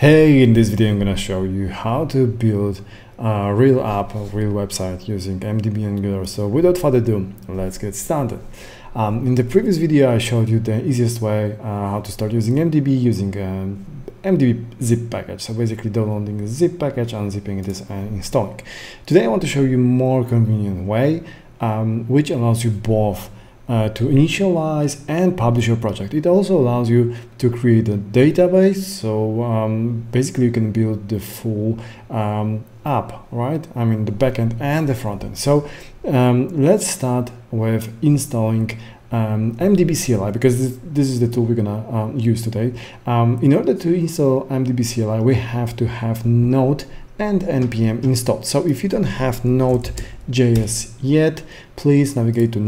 Hey, in this video I'm gonna show you how to build a real app, a real website using MDB and Angular. So without further ado, let's get started. Um, in the previous video I showed you the easiest way uh, how to start using MDB using um, MDB zip package. So basically downloading the zip package, unzipping this and installing. Today I want to show you more convenient way um, which allows you both uh, to initialize and publish your project. It also allows you to create a database. So um, basically you can build the full um, app, right? I mean the backend and the frontend. So um, let's start with installing um, MDB CLI because this, this, is the tool we're gonna um, use today. Um, in order to install MDB CLI, we have to have Node and npm installed. So if you don't have Node.js yet, please navigate to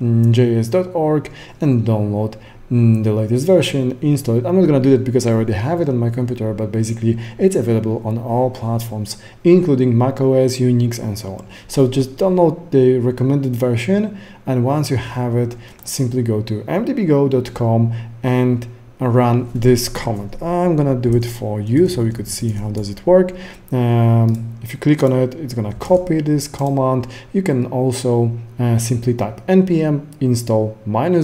node.js.org and download mm, the latest version, install it. I'm not gonna do that because I already have it on my computer, but basically it's available on all platforms, including macOS, Unix, and so on. So just download the recommended version, and once you have it, simply go to mdbgo.com and run this command. I'm gonna do it for you so you could see how does it work. Um, if you click on it, it's gonna copy this command. You can also uh, simply type npm install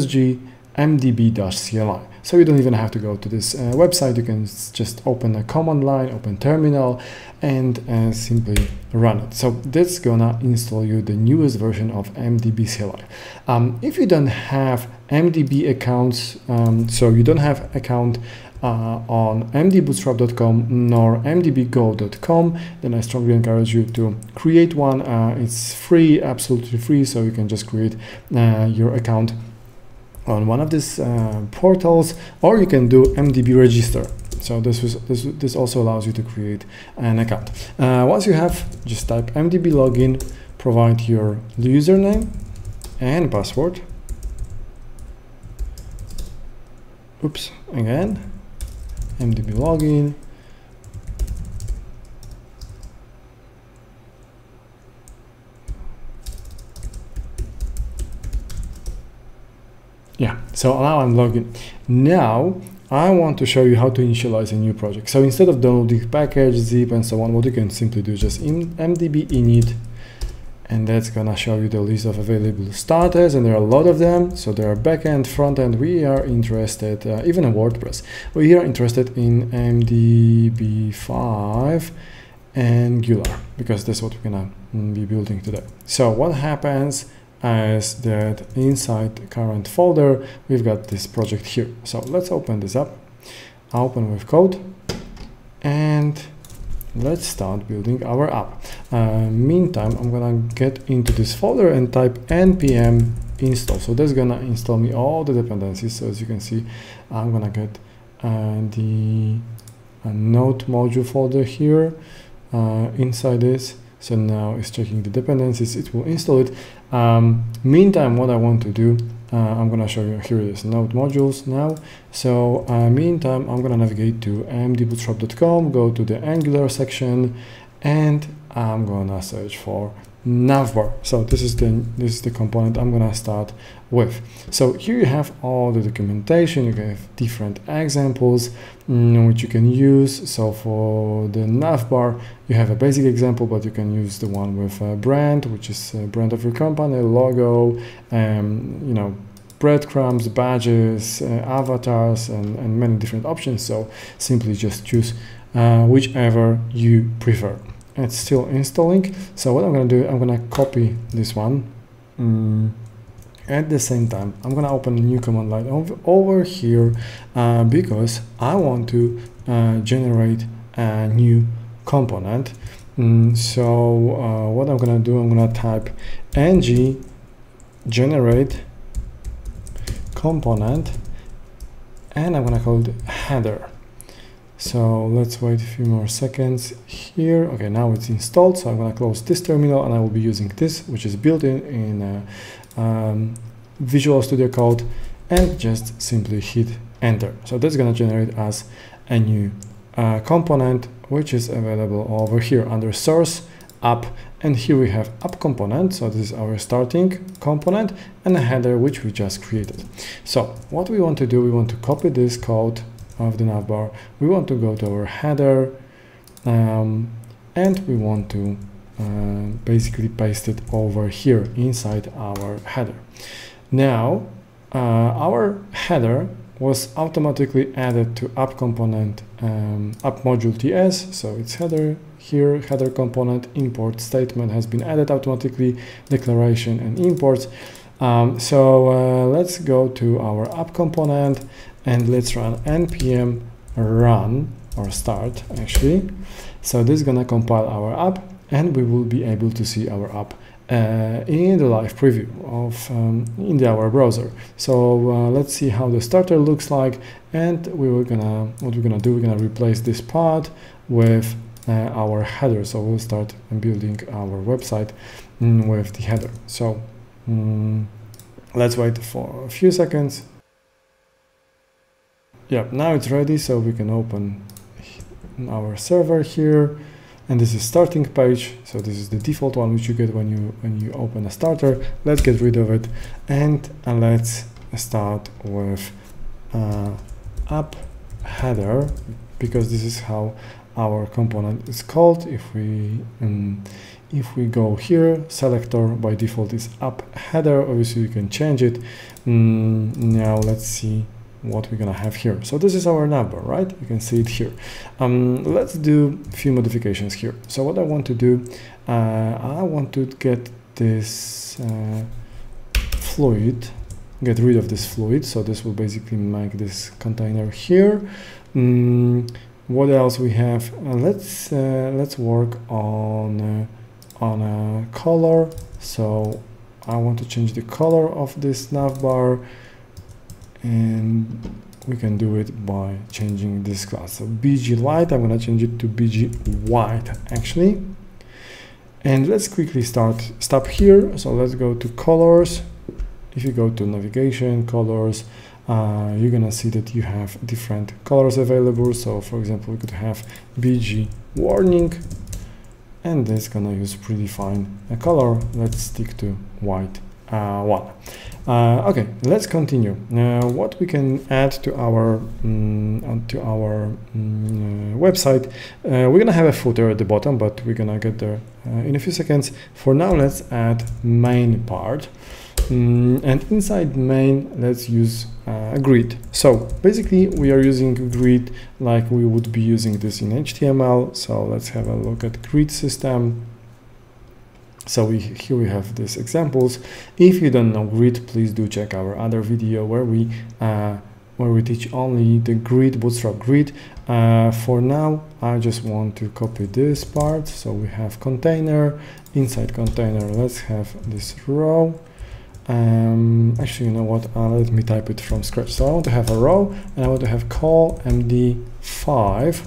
g mdb-cli. So you don't even have to go to this uh, website. You can just open a command line, open terminal, and uh, simply run it. So that's gonna install you the newest version of MDB CLI. Um, if you don't have MDB accounts, um, so you don't have account uh, on mdbootstrap.com nor mdbgo.com, then I strongly encourage you to create one. Uh, it's free, absolutely free, so you can just create uh, your account on one of these uh, portals, or you can do MDB register. So this, was, this, this also allows you to create an account. Uh, once you have, just type MDB login, provide your username and password. Oops, again, MDB login, Yeah, so now I'm logged in. Now I want to show you how to initialize a new project. So instead of downloading package, zip, and so on, what you can simply do is just in mdb init, and that's gonna show you the list of available starters, and there are a lot of them. So there are backend, frontend. We are interested, uh, even in WordPress. We are interested in MDB5 Angular because that's what we're gonna mm, be building today. So what happens as that inside current folder we've got this project here. So let's open this up. Open with code and let's start building our app. Uh, meantime i'm gonna get into this folder and type npm install. So that's gonna install me all the dependencies. So as you can see i'm gonna get uh, the uh, node module folder here uh, inside this. So now it's checking the dependencies. It will install it um, meantime what I want to do uh, I'm gonna show you here is node modules now. So uh, meantime I'm gonna navigate to mdbootstrap.com go to the angular section and I'm gonna search for navbar. So this is the this is the component i'm gonna start with. So here you have all the documentation you have different examples mm, which you can use. So for the navbar you have a basic example but you can use the one with a brand which is a brand of your company logo um, you know breadcrumbs badges uh, avatars and, and many different options. So simply just choose uh, whichever you prefer it's still installing. So what I'm gonna do I'm gonna copy this one. Mm. at the same time I'm gonna open a new command line over, here uh, because I want to uh, generate a new component. Mm, so uh, what I'm gonna do I'm gonna type ng generate component and I'm gonna call it header so let's wait a few more seconds here. Okay, now it's installed. So I'm going to close this terminal and I will be using this, which is built in in uh, um, Visual Studio Code and just simply hit enter. So that's going to generate us a new uh, component, which is available over here under source app. And here we have app component. So this is our starting component and a header, which we just created. So what we want to do, we want to copy this code of the navbar, we want to go to our header um, and we want to uh, basically paste it over here inside our header. Now, uh, our header was automatically added to app component um, app module TS. So it's header here, header component import statement has been added automatically, declaration and imports. Um, so uh, let's go to our app component and let's run npm run or start actually. So this is gonna compile our app and we will be able to see our app uh, in the live preview of um, in the, our browser. So uh, let's see how the starter looks like and we were gonna what we're gonna do we're gonna replace this part with uh, our header so we'll start building our website mm, with the header so mm, let's wait for a few seconds yeah now it's ready so we can open our server here. And this is starting page so this is the default one which you get when you when you open a starter. Let's get rid of it and uh, let's start with uh, app header because this is how our component is called. If we um, if we go here selector by default is app header. Obviously you can change it. Mm, now let's see what we're gonna have here. So this is our navbar, right? You can see it here. Um, let's do a few modifications here. So what I want to do, uh, I want to get this uh, fluid, get rid of this fluid. So this will basically make this container here. Mm, what else we have? Uh, let's uh, let's work on uh, on a color. So I want to change the color of this navbar and we can do it by changing this class. So bg light i'm going to change it to bg white actually. And let's quickly start stop here. So let's go to colors. If you go to navigation colors uh, you're gonna see that you have different colors available. So for example we could have bg warning. And this gonna use predefined a color. Let's stick to white. uh, one uh, okay, let's continue. Uh, what we can add to our um, to our um, website? Uh, we're gonna have a footer at the bottom, but we're gonna get there uh, in a few seconds. For now, let's add main part. Um, and inside main, let's use uh, a grid. So basically, we are using grid like we would be using this in HTML. So let's have a look at grid system. So we, here we have these examples. If you don't know grid, please do check our other video where we uh, where we teach only the grid, bootstrap grid. Uh, for now, I just want to copy this part. So we have container, inside container, let's have this row. Um, actually, you know what, uh, let me type it from scratch. So I want to have a row and I want to have col md5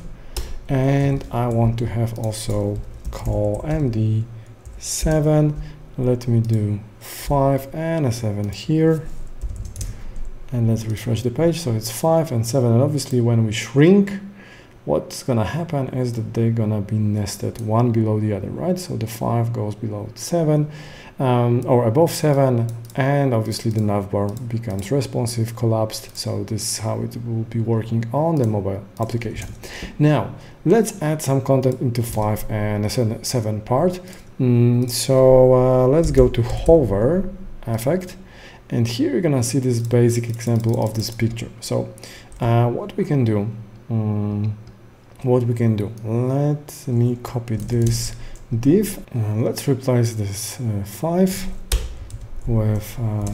and I want to have also col md 7 let me do 5 and a 7 here. And let's refresh the page so it's 5 and 7 and obviously when we shrink what's gonna happen is that they're gonna be nested one below the other right? So the 5 goes below 7 um, or above 7 and obviously the navbar becomes responsive collapsed. So this is how it will be working on the mobile application. Now let's add some content into 5 and 7 part. Mm, so uh, let's go to hover effect. And here you're gonna see this basic example of this picture. So uh, what we can do um, what we can do let me copy this div uh, let's replace this uh, 5 with uh,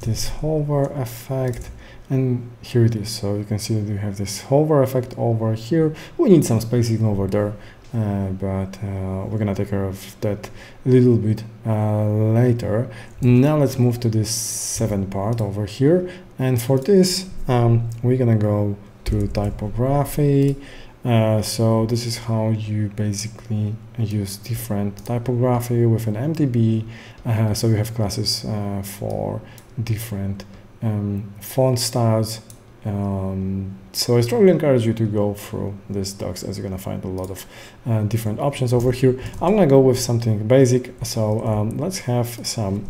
this hover effect and here it is so you can see that we have this hover effect over here we need some spacing over there uh, but uh, we're gonna take care of that a little bit uh, later. Now let's move to this seven part over here. And for this, um, we're gonna go to typography. Uh, so this is how you basically use different typography with an MDB. Uh, so we have classes uh, for different um, font styles um, so I strongly encourage you to go through this docs as you're gonna find a lot of uh, different options over here. I'm gonna go with something basic. So um, let's have some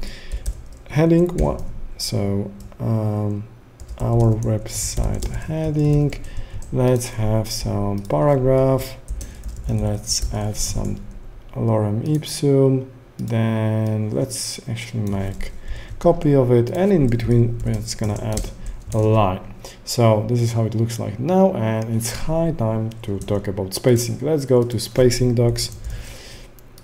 heading one. So um, our website heading let's have some paragraph and let's add some lorem ipsum. Then let's actually make copy of it and in between it's gonna add a line. So this is how it looks like now and it's high time to talk about spacing. Let's go to spacing docs.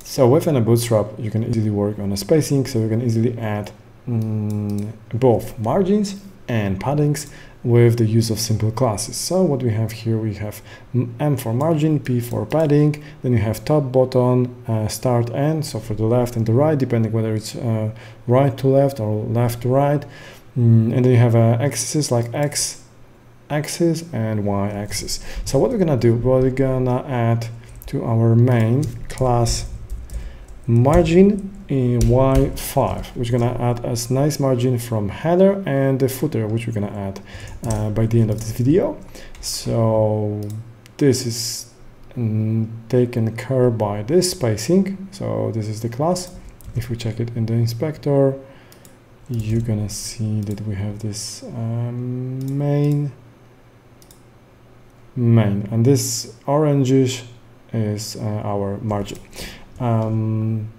So within a bootstrap you can easily work on a spacing so you can easily add mm, both margins and paddings with the use of simple classes. So what we have here, we have M for margin, P for padding, then you have top, bottom, uh, start, end, so for the left and the right, depending whether it's uh, right to left or left to right. Mm, and then you have uh, axes like X axis and Y axis. So what we're gonna do, we're gonna add to our main class margin in y5 which we're gonna add as nice margin from header and the footer which we're gonna add uh, by the end of this video. So this is um, taken care by this spacing. So this is the class. If we check it in the inspector you're gonna see that we have this um, main main. And this orangish is uh, our margin. Um,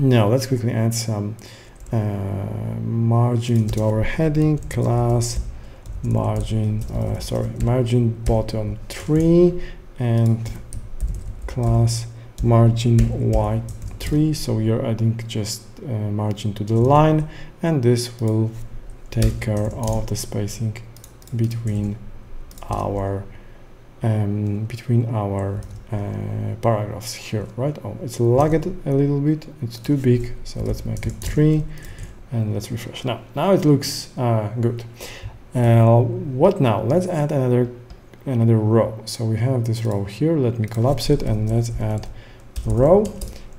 now let's quickly add some uh, margin to our heading. Class margin uh, sorry margin bottom 3 and class margin y3 so we are adding just uh, margin to the line and this will take care of the spacing between our um, between our uh, paragraphs here, right? Oh, it's lagged a little bit. It's too big, so let's make it three, and let's refresh. Now, now it looks uh, good. Uh, what now? Let's add another another row. So we have this row here. Let me collapse it, and let's add row.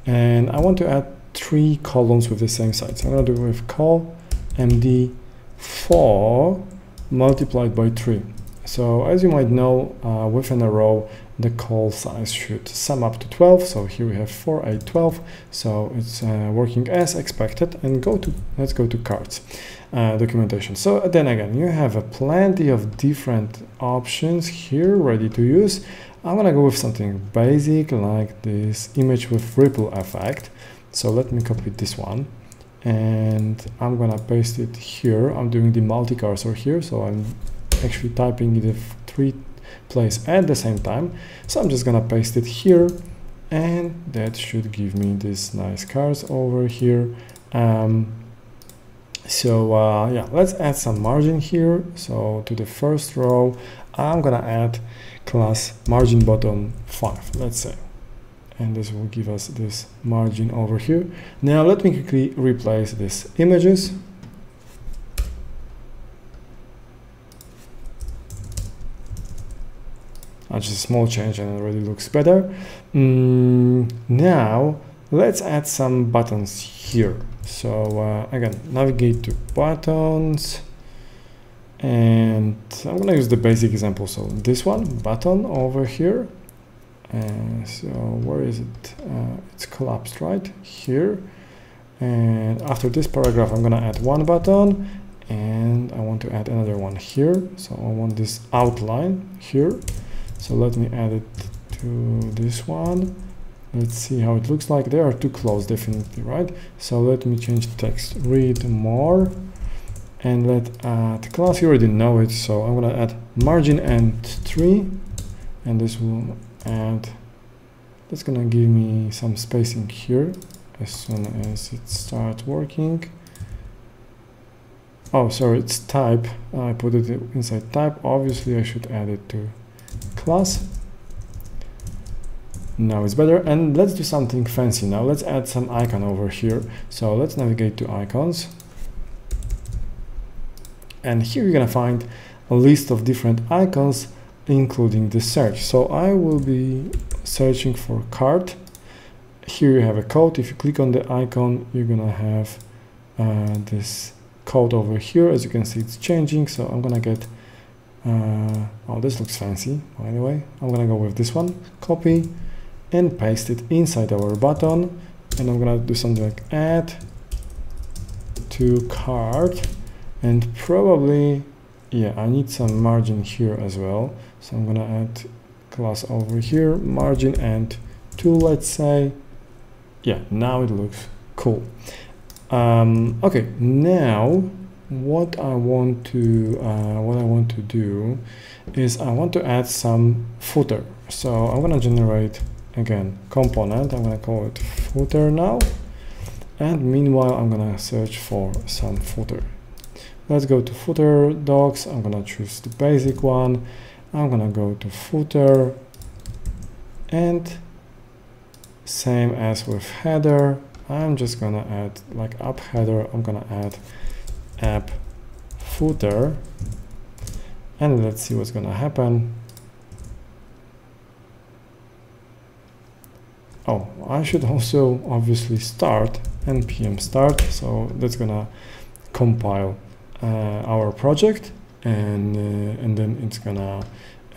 And I want to add three columns with the same size. So I'm gonna do with col md4 multiplied by 3. So as you might know, uh, within a row, the call size should sum up to 12 so here we have 4 8 12 so it's uh, working as expected. And go to let's go to cards uh, documentation. So then again you have a plenty of different options here ready to use. I'm gonna go with something basic like this image with ripple effect. So let me copy this one. And I'm gonna paste it here. I'm doing the multi-cursor here so I'm actually typing the three place at the same time. So I'm just gonna paste it here and that should give me this nice cars over here. Um, so uh, yeah, let's add some margin here. So to the first row, I'm gonna add class margin bottom 5, let's say. And this will give us this margin over here. Now let me quickly replace these images uh, just a small change and it already looks better. Mm, now let's add some buttons here. So uh, again, navigate to buttons and I'm gonna use the basic example. So this one button over here. And so where is it? Uh, it's collapsed right here. And after this paragraph, I'm gonna add one button and I want to add another one here. So I want this outline here so let me add it to this one. Let's see how it looks like. They are too close definitely right? So let me change the text. Read more and let add class. You already know it so i'm gonna add margin and 3 and this will add that's gonna give me some spacing here as soon as it starts working. Oh sorry it's type. I put it inside type. Obviously i should add it to class. Now it's better and let's do something fancy now. Let's add some icon over here. So let's navigate to icons. And here you're gonna find a list of different icons including the search. So I will be searching for cart. Here you have a code. If you click on the icon, you're gonna have uh, this code over here. As you can see, it's changing. So I'm gonna get uh, oh, this looks fancy, by the way. I'm gonna go with this one, copy, and paste it inside our button. And I'm gonna do something like add to cart. and probably yeah I need some margin here as well so I'm gonna add class over here margin and 2 let's say yeah now it looks cool um, okay now what I want to uh, what I want to do is I want to add some footer. So I'm gonna generate again component. I'm gonna call it footer now. And meanwhile I'm gonna search for some footer. Let's go to footer docs. I'm gonna choose the basic one. I'm gonna go to footer and same as with header. I'm just gonna add like app header. I'm gonna add app footer and let's see what's gonna happen. Oh I should also obviously start npm start so that's gonna compile uh, our project and uh, and then it's gonna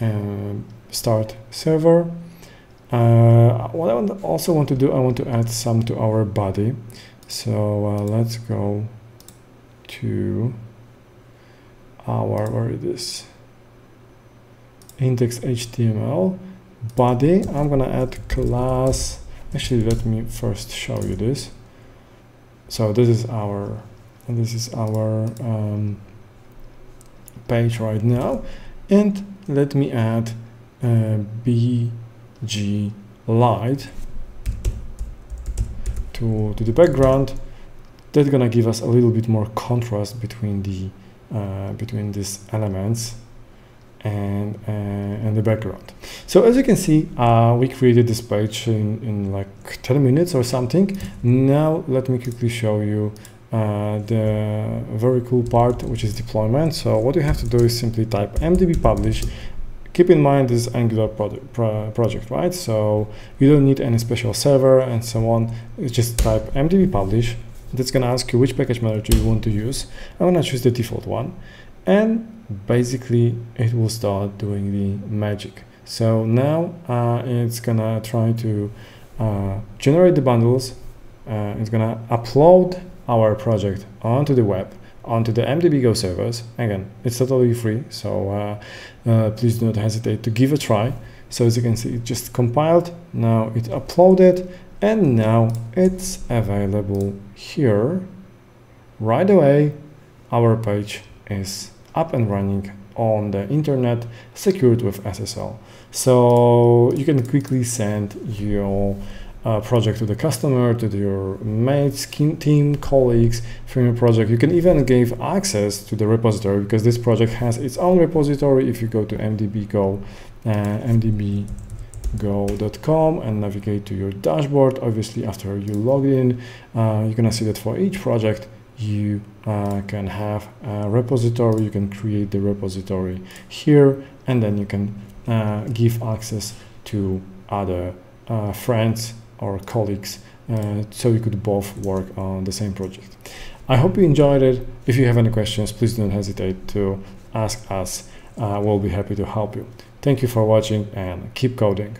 uh, start server. Uh, what I also want to do I want to add some to our body. So uh, let's go to our where it is index html body i'm gonna add class. Actually let me first show you this. So this is our this is our um, page right now. And let me add uh, bg light to, to the background that's gonna give us a little bit more contrast between the uh, between these elements and uh, and the background. So as you can see uh, we created this page in, in like 10 minutes or something. Now let me quickly show you uh, the very cool part which is deployment. So what you have to do is simply type mdb publish. Keep in mind this angular project, pro project right? So you don't need any special server and so on. Just type mdb publish that's going to ask you which package manager you want to use. I'm to choose the default one and basically it will start doing the magic. So now uh, it's going to try to uh, generate the bundles. Uh, it's going to upload our project onto the web onto the MDB Go servers. Again, it's totally free, so uh, uh, please do not hesitate to give a try. So as you can see, it just compiled, now it uploaded, and now it's available here right away our page is up and running on the internet secured with SSL so you can quickly send your uh, project to the customer to your mates team colleagues from your project. You can even give access to the repository because this project has its own repository if you go to mdb go uh, mdb go.com and navigate to your dashboard. Obviously, after you log in, uh, you're gonna see that for each project, you uh, can have a repository. You can create the repository here, and then you can uh, give access to other uh, friends or colleagues uh, so you could both work on the same project. I hope you enjoyed it. If you have any questions, please don't hesitate to ask us. Uh, we'll be happy to help you. Thank you for watching and keep coding.